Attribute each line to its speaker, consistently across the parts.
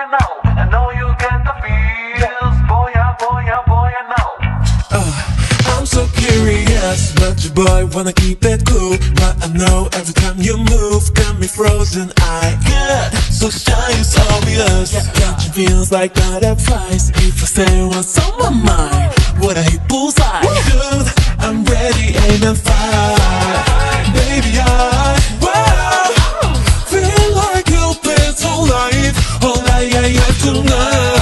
Speaker 1: I know. You get the feels. Boy, I, boy, I, boy, I know.
Speaker 2: Uh, I'm so curious, but your boy wanna keep it cool. But I know every time you move, got me frozen. I get so shy, it's obvious. Yeah, yeah. Got your feels like butterflies. If I say what's on my mind, what I hit bullseye. Dude, I'm ready, aim and fire. yakınlar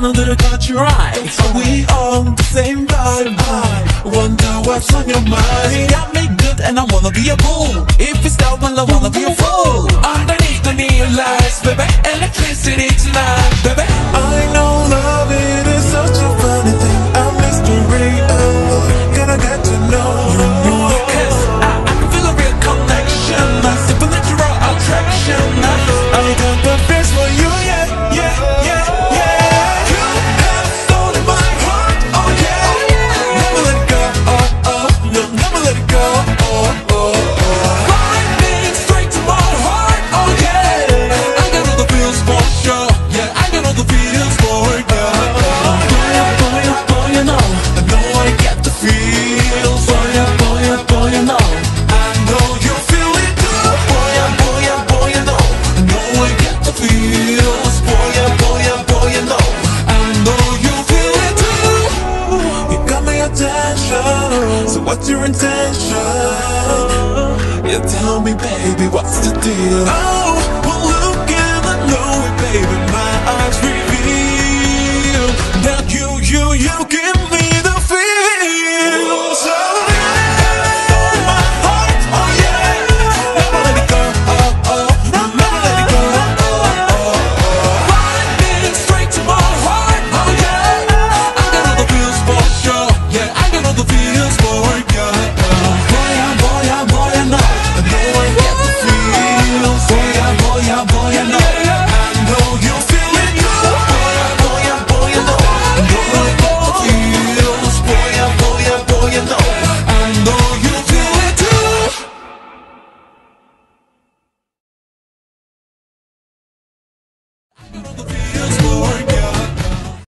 Speaker 2: 하늘을 caught your eyes. Are we on the same vibe, vibe Wonder what's on your mind You got good and I wanna be a boo. If it's down, I wanna be So what's your intention? Yeah, tell me, baby, what's the deal?